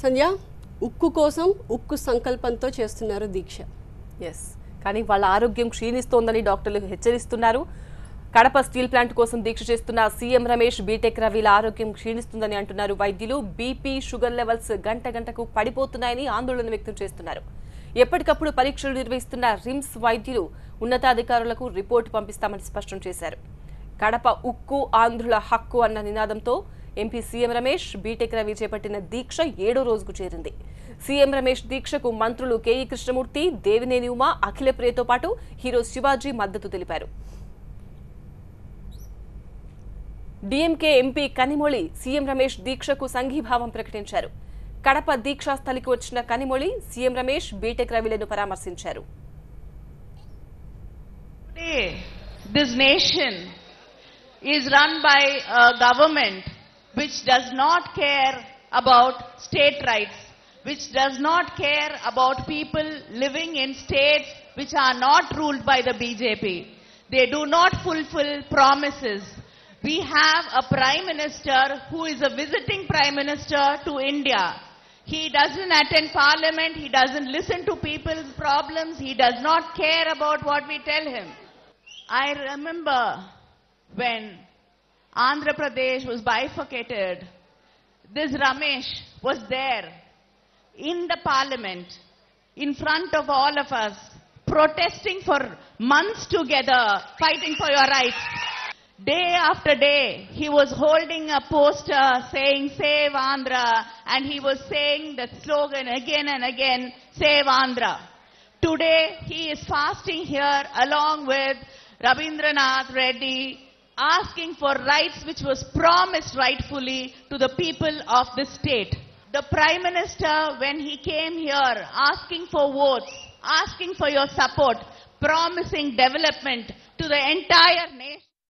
సంధ్య ఉక్కు కోసం ఉక్కు సంకల్పంతో చేస్తున్నారు దీక్ష. ఎస్ కానీ వాళ్ళ ఆరోగ్యం క్షీణిస్తోందని డాక్టర్లు హెచ్చరిస్తున్నారు. కడప స్టీల్ ప్లాంట్ కోసం దీక్ష చేస్తున్న సీఎం రమేష్ బీటెక్ రవిల ఆరోగ్యం క్షీణిస్తుందని అంటున్నారు. వైద్యులు బీపీ షుగర్ లెవెల్స్ గంట గంటకు పడిపోతున్నాయని ఆందోళన వ్యక్తం చేస్తున్నారు. ఎప్పటికప్పుడు పరీక్షలు నిర్వహిస్తున్న రిమ్స్ వైద్యులు ఉన్నతాధికారులకు రిపోర్టు పంపిస్తామని స్పష్టం చేశారు. కడప ఉక్కు ఆంధ్రుల హక్కు అన్న నినాదంతో MP CM Ramesh BTech Ravi చేపట్టిన దీక్ష ఏడో రోజుకు చేరింది. సీఎం రమేష్ దీక్షకు మంత్రులు కేఈ కృష్ణమూర్తి దేవినేని ఉమా అఖిల ప్రియతో పాటు హీరో శివాజీ మద్దతు తెలిపారు. DMK MP Kanimozhi CM Ramesh దీక్షకు సంఘీభావం ప్రకటించారు. కడప దీక్షా స్థలికి వచ్చిన కనిమొళి సీఎం రమేష్ బీటెక్ రవిలను పరామర్శించారు. This nation is run by a government which does not care about state rights, which does not care about people living in states which are not ruled by the BJP. They do not fulfill promises. We have a prime minister who is a visiting prime minister to India. He doesn't attend parliament, he doesn't listen to people's problems, he does not care about what we tell him. I remember when Andhra Pradesh was bifurcated, this Ramesh was there in the parliament, in front of all of us, protesting for months together, fighting for your rights. Day after day, he was holding a poster saying, Save Andhra, and he was saying the slogan again and again, Save Andhra. Today, he is fasting here along with Ravindranath Reddy, asking for rights which was promised rightfully to the people of the state. The Prime Minister, when he came here asking for votes, asking for your support, promising development to the entire nation.